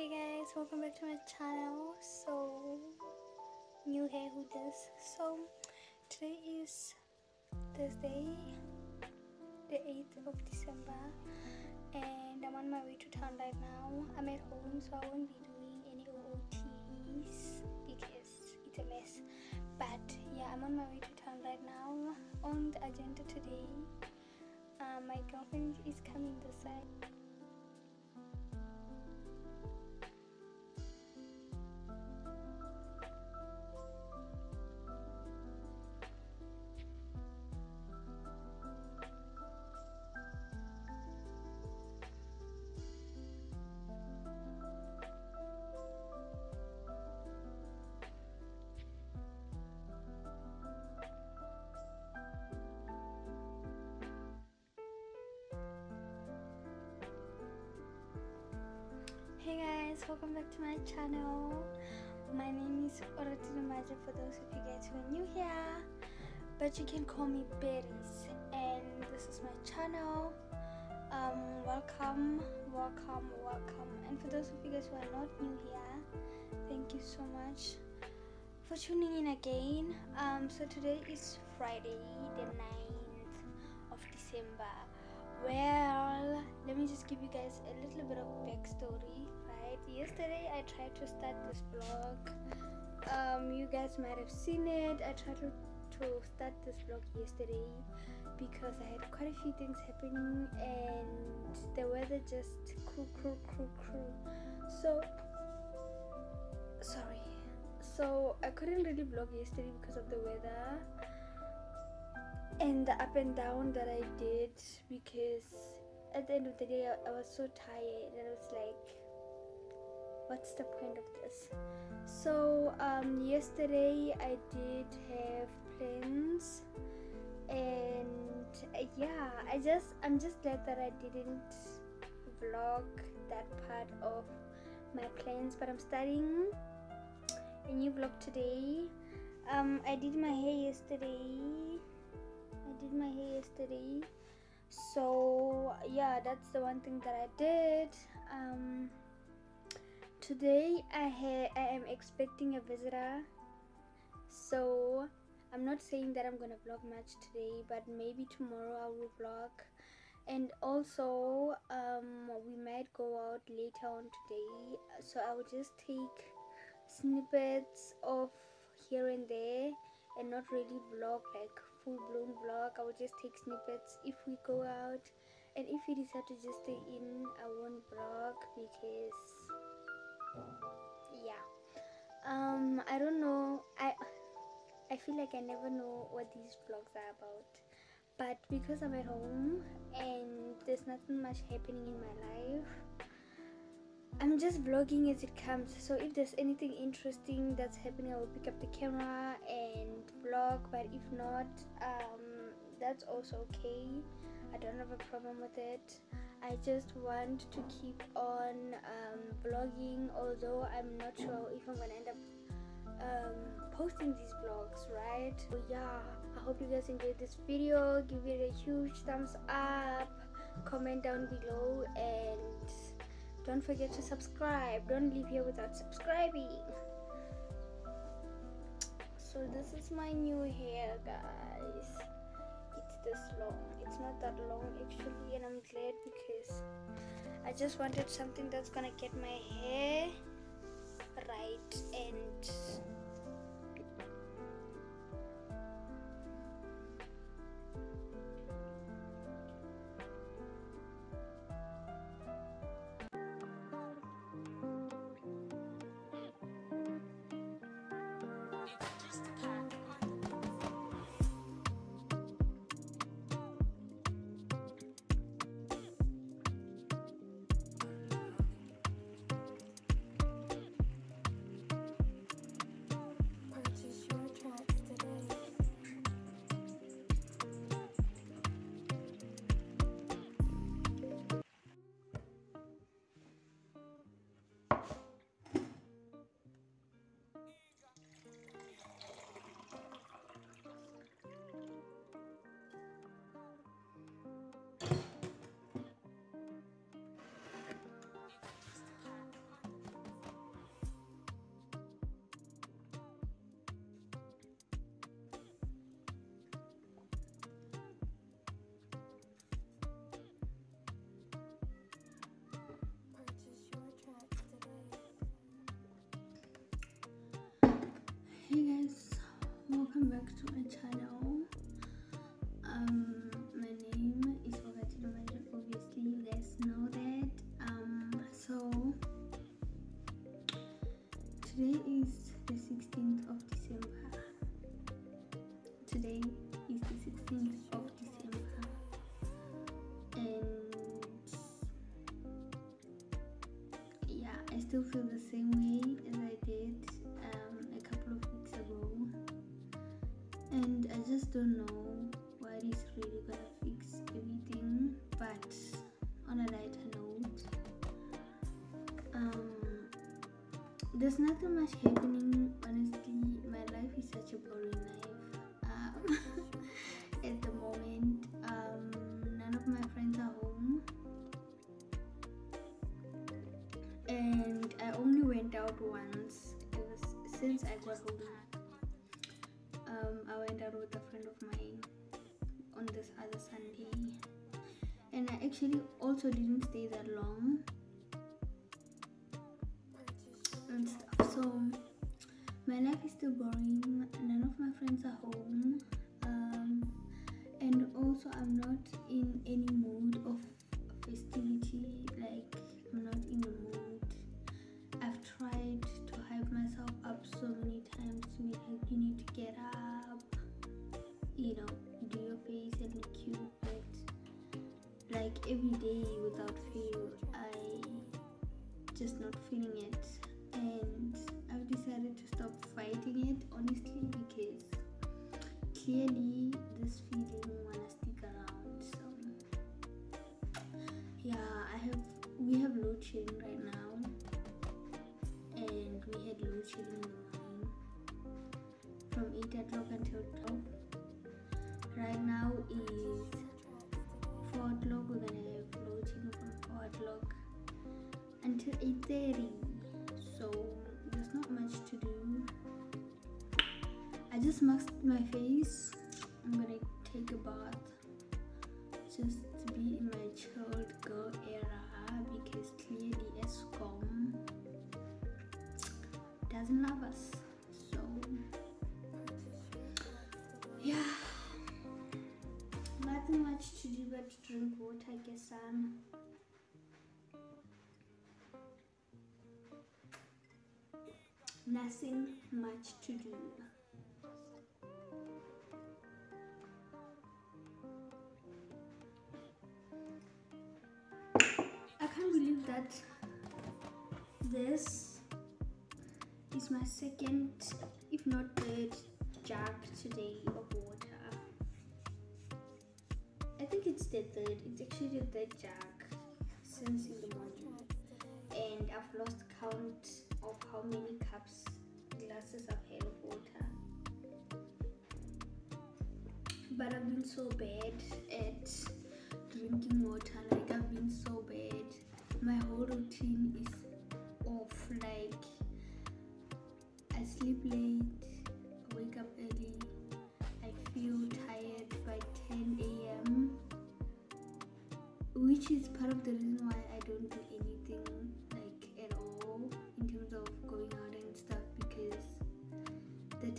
hey guys welcome back to my channel. So new hair who does. So today is thursday the 8th of december and i'm on my way to town right now. I'm at home so i won't be doing any oots because it's a mess. But yeah i'm on my way to town right now. On the agenda today uh, my girlfriend is coming this side guys welcome back to my channel. My name is Oratile Maja for those of you guys who are new here. But you can call me Berries and this is my channel. Um welcome welcome welcome. And for those of you guys who are not new here thank you so much for tuning in again. Um so today is Friday the 9th of December. Well let me just give you guys a little bit of backstory yesterday i tried to start this vlog um you guys might have seen it. I tried to, to start this vlog yesterday because i had quite a few things happening and the weather just crew crew crew crew so sorry. So i couldn't really vlog yesterday because of the weather and the up and down that I did because at the end of the day I, I was so tired and I was like what's the point of this? So um, yesterday I did have plans and uh, yeah I just I'm just glad that I didn't vlog that part of my plans but I'm starting a new vlog today. Um, I did my hair yesterday. I did my hair yesterday. So yeah that's the one thing that i did. Um today i i am expecting a visitor. So i'm not saying that i'm gonna vlog much today but maybe tomorrow i will vlog. And also um we might go out later on today. So i will just take snippets of here and there and not really vlog like full-blown vlog. I will just take snippets if we go out. And if we decide to just stay in i won't vlog because yeah. Um i don't know. I i feel like i never know what these vlogs are about. But because i'm at home and there's nothing much happening in my life I'm just vlogging as it comes. So if there's anything interesting that's happening I will pick up the camera and vlog. But if not um, that's also okay. I don't have a problem with it I just want to keep on um, vlogging although I'm not sure if I'm gonna end up um, posting these vlogs right? So yeah I hope you guys enjoyed this video. Give it a huge thumbs up comment down below and don't forget to subscribe. Don't leave here without subscribing. So this is my new hair guys this long. It's not that long actually, and I'm glad because I just wanted something that's gonna get my hair right and just a. still feel the same way as I did um, a couple of weeks ago, and I just don't know what is really gonna fix everything. But on a lighter note, um, there's nothing much happening. Honestly, my life is such a boring life um, at the went out once. It was since I got home. Um, I went out with a friend of mine on this other Sunday, and I actually also didn't stay that long and stuff. So my life is still boring. None of my friends are home, um, and also I'm not in any mood of festivity. Like I'm not in the mood. Myself up so many times be like, you need to get up, you know, do your face and look cute, but like every day without fail, I just not feeling it, and I've decided to stop fighting it honestly because clearly this feeling wanna stick around. So yeah, I have we have load shedding right now, we had shedding in morning from 8 o'clock until 12. Right now is 4 o'clock. We're gonna have shedding from 4 o'clock until 8:30. So there's not much to do. I just masked my face. I'm gonna take a bath just to be in my chilled girl era because clearly Eskom doesn't love us. So yeah, nothing much to do but to drink water, get some. Um. Nothing much to do. I can't believe that this is my second, if not third, jug today of water. I think it's the third, it's actually the third jug since in the morning. And I've lost count of how many cups, glasses I've had of water. But I've been so bad at drinking water.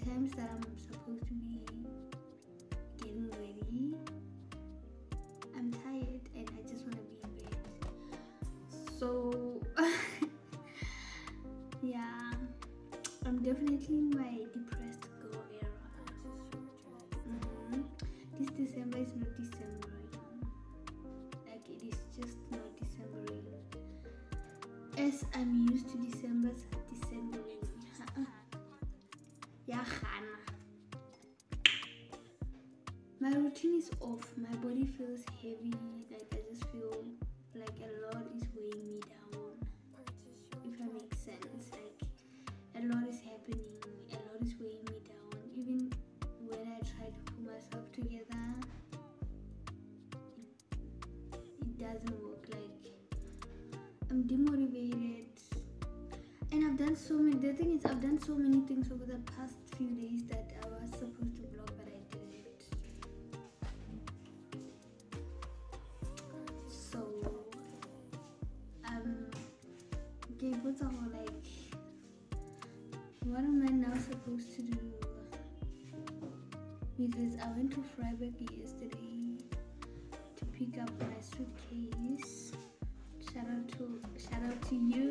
Times that I'm supposed to be getting ready I'm tired and I just want to be in bed. So, yeah, I'm definitely in my depressed girl era. Mhm. This December is not December. Like, it is just not Decembering. As I'm used to December's demotivated. And I've done so many. The thing is, I've done so many things over the past few days that I was supposed to vlog, but I didn't. So, um, okay, what's all like? What am I now supposed to do? because I went to Vryburg yesterday to pick up my suitcase. To you